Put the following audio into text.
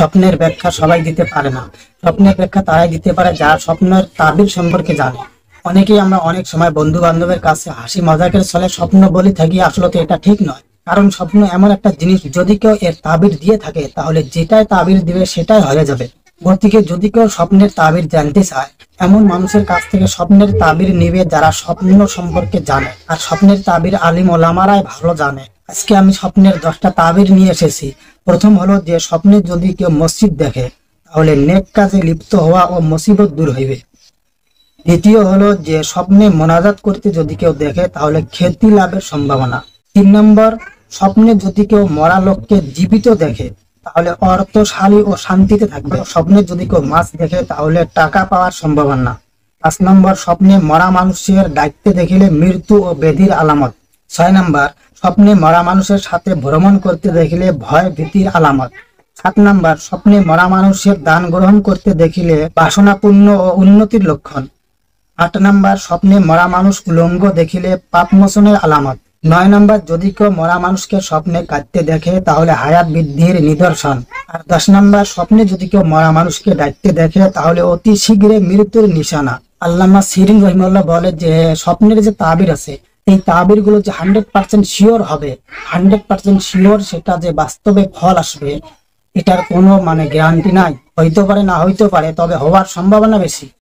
স্বপ্নের ব্যাখ্যা সবাই দিতে পারে না। স্বপ্নের ব্যাখ্যা তারাই দিতে পারে যারা স্বপ্নের তাবির সম্পর্কে জানে। অনেকেই আমরা অনেক সময় বন্ধু বান্ধবের কাছে হাসি মজাকের ছলে স্বপ্ন বলি থাকি, আসলে তো এটা ঠিক নয়। কারণ স্বপ্ন এমন একটা জিনিস, যদি কেউ এর তাবির দিয়ে থাকে, তাহলে যেটাই তাবির দিবে সেটাই হয়ে যাবে। গতিকে যদি কেউ স্বপ্নের তাবির জানতে চায়, এমন মানুষের কাছ থেকে স্বপ্নের তাবির নিবে যারা স্বপ্ন সম্পর্কে জানে। আর স্বপ্নের তাবির আলিম ওলামারাই ভালো জানে। আজকে আমি স্বপ্নের দশটা তাবির নিয়ে এসেছি। প্রথম হলো যে স্বপ্নে যদি কেউ মসজিদ দেখে, তাহলে নেক কাজে লিপ্ত হওয়া ও মুসিবত দূর হইবে। দ্বিতীয় হলো যে স্বপ্নে মোনাজাত করতে যদি কেউ দেখে, তাহলে খ্যাতি লাভের সম্ভাবনা। তিন নম্বর, স্বপ্নে যদি কেউ মরা লোককে জীবিত দেখে, তাহলে অর্থশালী ও শান্তিতে থাকবে। স্বপ্নে যদি কেউ মাছ দেখে, তাহলে টাকা পাওয়ার সম্ভাবনা। পাঁচ নম্বর, স্বপ্নে মরা মানুষের দায়িত্বে দেখিলে মৃত্যু ও ব্যাধির আলামত। ছয় নম্বর, স্বপ্নে মরা মানুষের সাথে ভ্রমণ করতে দেখিলে ভয় ভীতির আলামত। সাত নাম্বার, স্বপ্নে মরা মানুষের দান গ্রহণ করতে দেখিলে বাসনাপূর্ণ ও উন্নতির লক্ষণ। আট নাম্বার, স্বপ্নে মরা মানুষ উলঙ্গ দেখিলে পাপ মোচনের আলামত। নয় নাম্বার, যদি কেউ মরা মানুষকে স্বপ্নে কাঁদতে দেখে, তাহলে হায়াত বৃদ্ধির নিদর্শন। আর দশ নাম্বার, স্বপ্নে যদি কেউ মরা মানুষকে ডাকতে দেখে, তাহলে অতি শীঘ্রে মৃত্যুর নিশানা। আল্লামা সিরিন রহিমুল্লাহ বলে যে, স্বপ্নের যে তাবির আছে এই তাবিরগুলো যে হান্ড্রেড পার্সেন্ট শিওর হবে হান্ড্রেড পার্সেন্ট শিওর সেটা যে বাস্তবে ফল আসবে, এটার কোনো মানে গ্যারান্টি নাই। হইতে পারে, না হইতে পারে, তবে হওয়ার সম্ভাবনা বেশি।